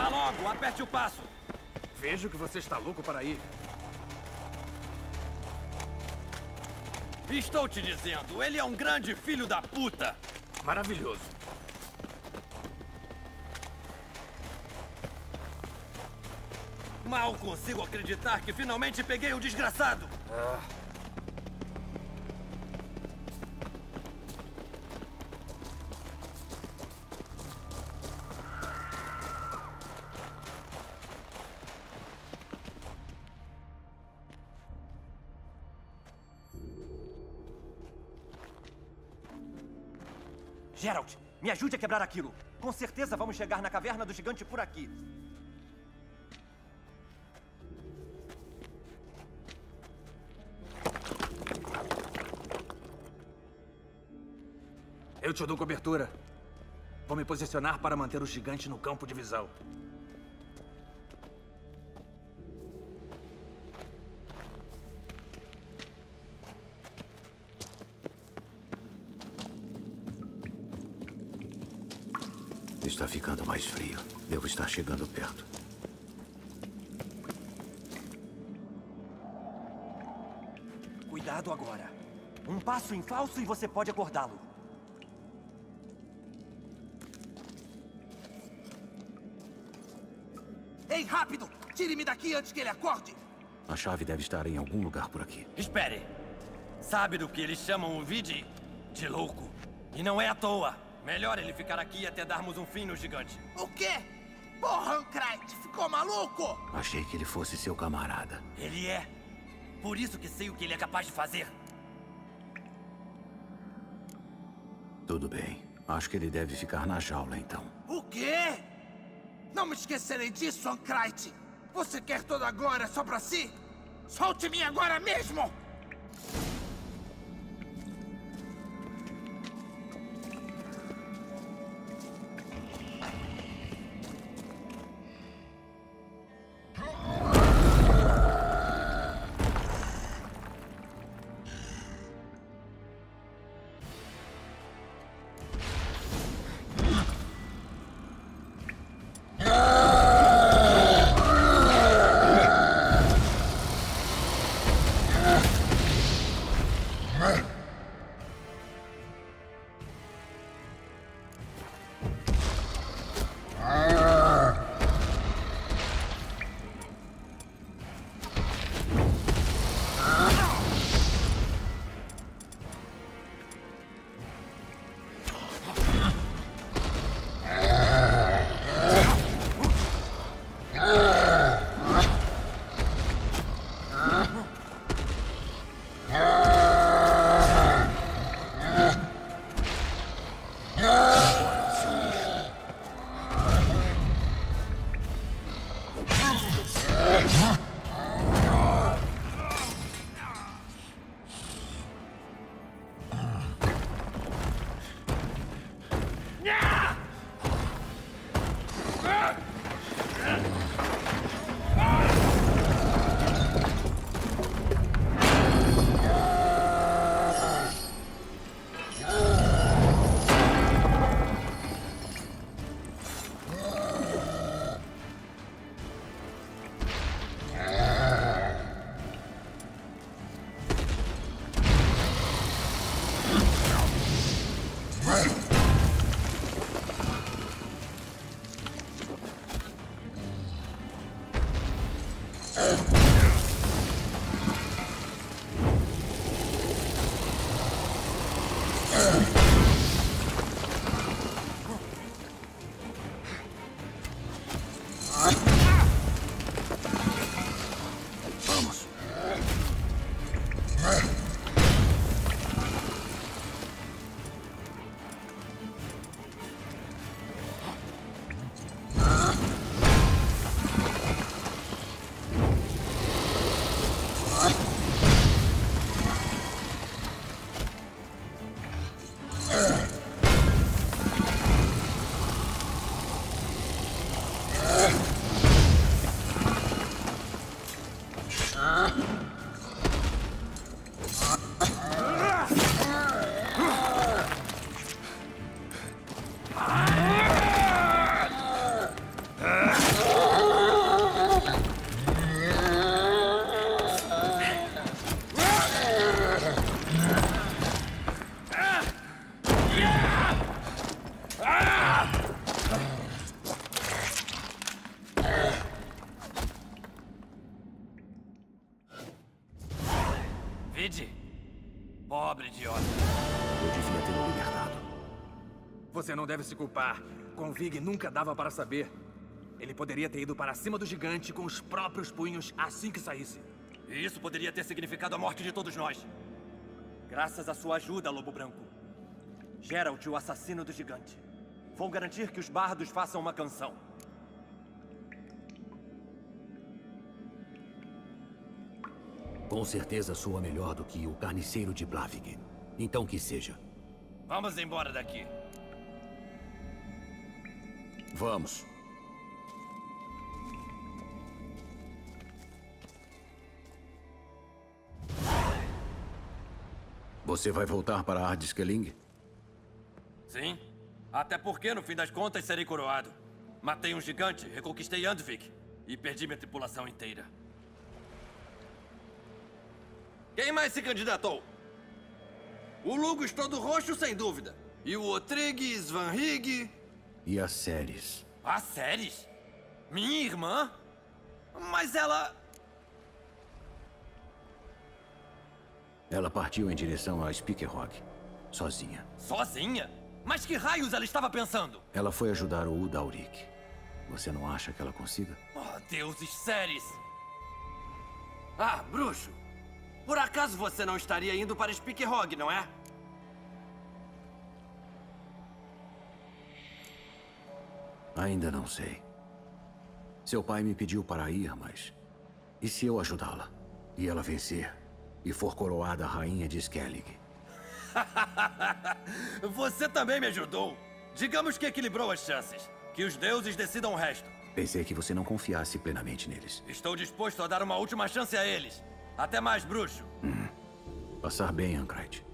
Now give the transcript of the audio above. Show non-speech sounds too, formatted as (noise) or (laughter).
Vá logo, aperte o passo. Vejo que você está louco para ir. Estou te dizendo, ele é um grande filho da puta. Maravilhoso. Mal consigo acreditar que finalmente peguei o desgraçado. Ah. Geralt, me ajude a quebrar aquilo. Com certeza vamos chegar na caverna do gigante por aqui. Eu te dou cobertura. Vou me posicionar para manter o gigante no campo de visão. Está ficando mais frio. Devo estar chegando perto. Cuidado agora. Um passo em falso e você pode acordá-lo. Ei, rápido! Tire-me daqui antes que ele acorde! A chave deve estar em algum lugar por aqui. Espere. Sabe do que eles chamam o Vidi? De louco. E não é à toa. Melhor ele ficar aqui até darmos um fim no gigante. O quê? Porra, Ancrite, ficou maluco? Achei que ele fosse seu camarada. Ele é. Por isso que sei o que ele é capaz de fazer. Tudo bem. Acho que ele deve ficar na jaula, então. O quê? Não me esquecerei disso, Ancrite! Você quer toda a glória só pra si? Solte-me agora mesmo! Huh? Vide? Pobre idiota. Eu devia tê-lo libertado. Você não deve se culpar. Com Vig nunca dava para saber. Ele poderia ter ido para cima do gigante com os próprios punhos assim que saísse. E isso poderia ter significado a morte de todos nós. Graças à sua ajuda, Lobo Branco. Geralt, o assassino do gigante. Vou garantir que os bardos façam uma canção. Com certeza soa melhor do que o carniceiro de Blavig. Então que seja. Vamos embora daqui. Vamos. Você vai voltar para Ardiskeling? Sim. Até porque, no fim das contas, serei coroado. Matei um gigante, reconquistei Andvik e perdi minha tripulação inteira. Quem mais se candidatou? O Lugos todo roxo, sem dúvida. E o Otrig, Svanhig... E as séries? Ah, séries? Minha irmã? Mas ela... Ela partiu em direção a Speakerrock, sozinha. Sozinha? Mas que raios ela estava pensando? Ela foi ajudar o Udaurik. Você não acha que ela consiga? Oh, deuses séries! Ah, bruxo! Por acaso você não estaria indo para Speakerhog, não é? Ainda não sei. Seu pai me pediu para ir, mas... E se eu ajudá-la? E ela vencer? E for coroada rainha de Skellig? (laughs) Você também me ajudou. Digamos que equilibrou as chances. Que os deuses decidam o resto. Pensei que você não confiasse plenamente neles. Estou disposto a dar uma última chance a eles. Até mais, bruxo. Passar bem, Ankrait.